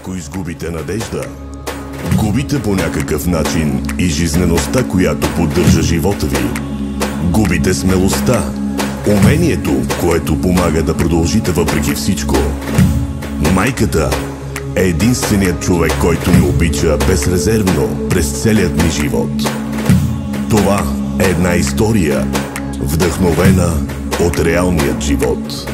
Ако изгубите надежда, губите по някакъв начин и жизнеността, която поддържа живота ви. Губите смелостта, умението, което помага да продължите въпреки всичко. Майката е единственият човек, който ни обича безрезервно през целият ни живот. Това е една история, вдъхновена от реалният живот.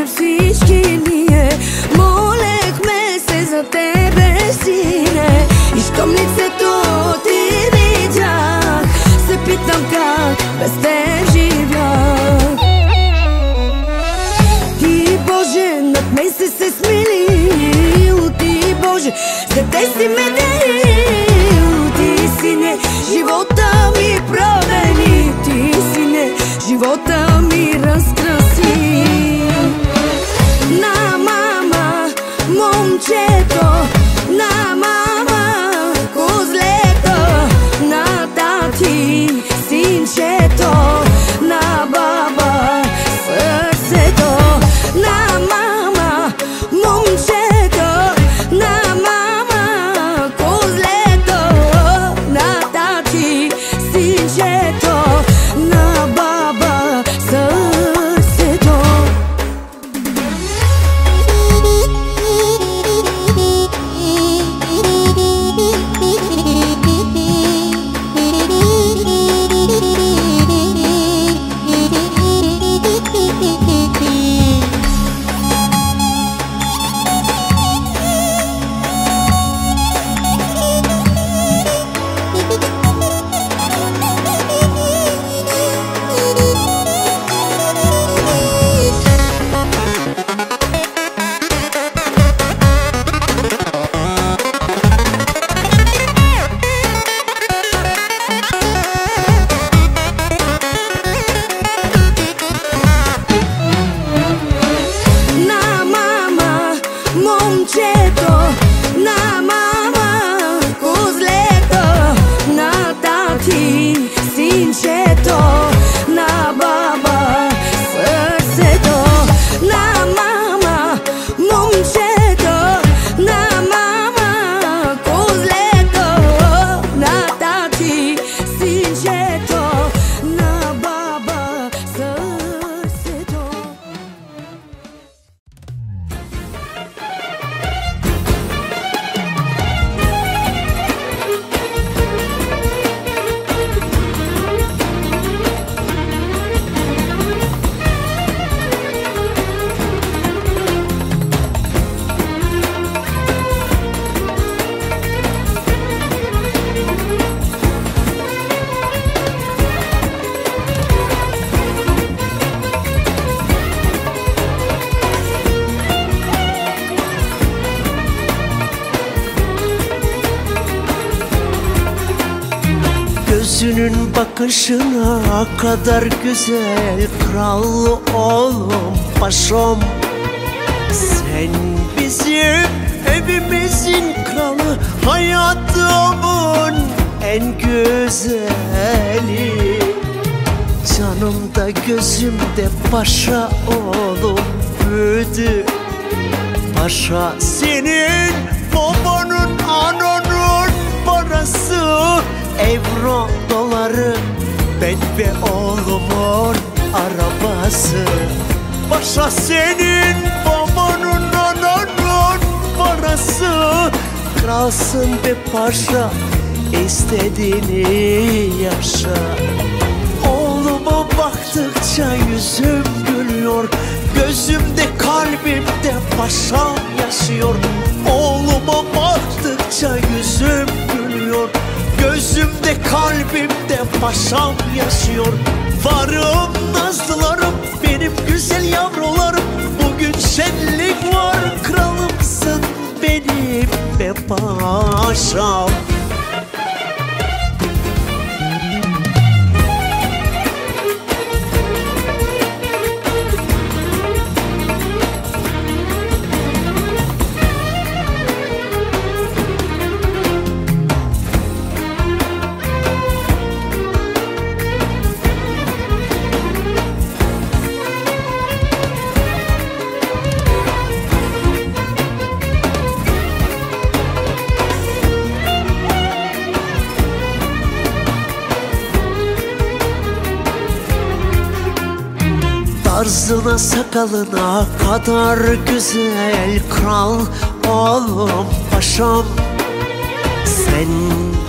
gypsy Cheto. Bakışına kadar güzel Kral oğlum paşam. Sen bizim evimizin kralı Hayatımın en güzeli. Canımda gözümde paşa oğlum büyüdü. Paşa senin babanın ananın parası Euro doları ben ve oğlumun arabası. Paşa senin babanın ananın parası. Kralsın be paşa istediğini yaşa. Oğluma baktıkça yüzüm gülüyor. Gözümde kalbimde paşam yaşıyor. Oğluma baktıkça yüzüm gülüyor Gözümde kalbimde paşam yaşıyor. Varım nazlılarım benim güzel yavrularım. Bugün şenlik var kralımsın benim be paşam sakalına kadar güzel kral oğlum paşam. Sen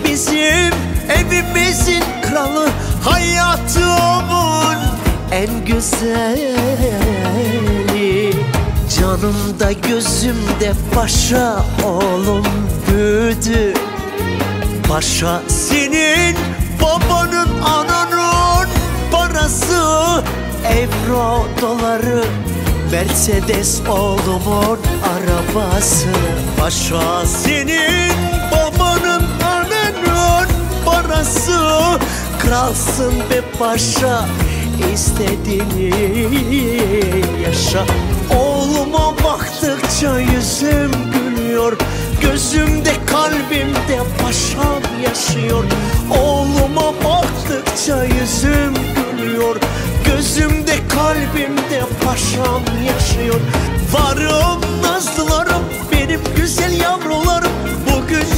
bizim evimizin kralı hayatımın en güzeli. Canımda gözümde paşa oğlum büyüdü. Paşa senin babanın ananın parası Euro doları Mercedes oğlumun arabası. Paşa senin babanın ananın parası. Kralsın be paşa istediğini yaşa. Oğluma baktıkça yüzüm gülüyor. Gözümde kalbimde paşam yaşıyor. Oğluma baktıkça yüzüm gülüyor Gözümde kalbimde paşam yaşıyor. Varım nazlılarım benim güzel yavrularım. Bugün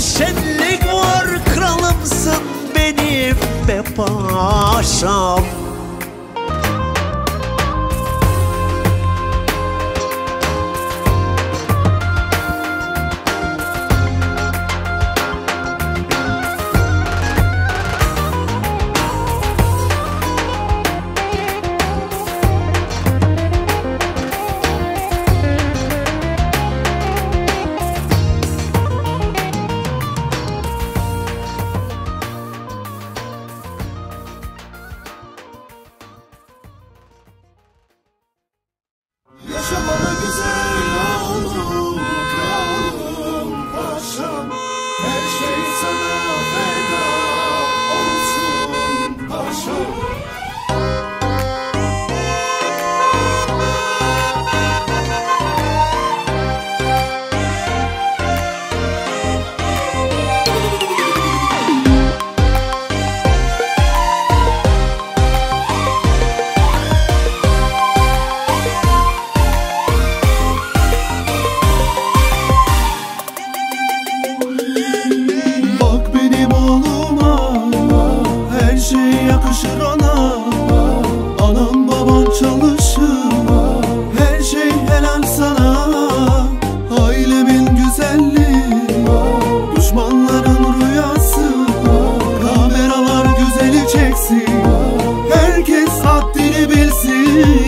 see